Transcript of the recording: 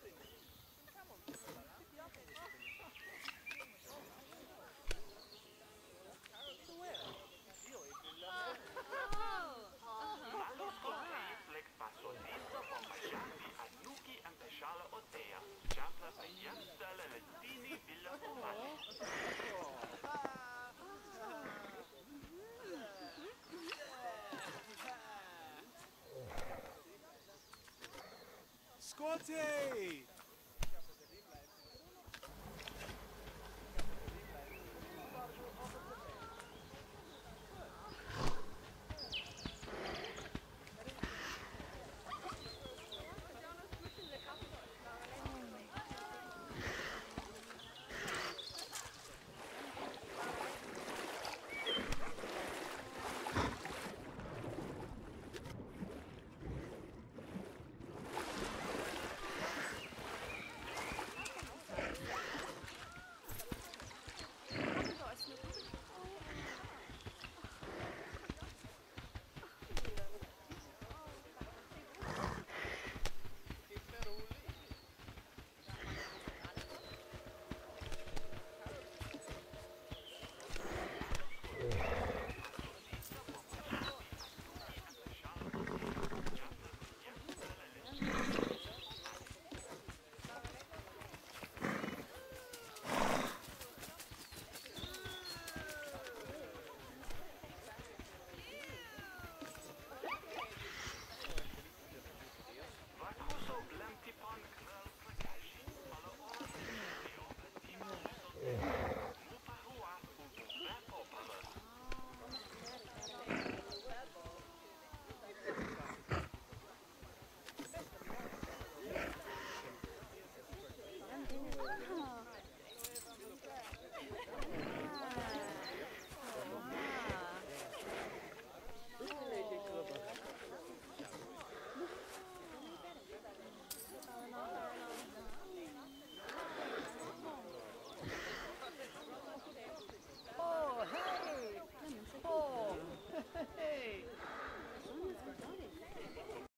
水泥，你看我们这个，比较水泥。Conte!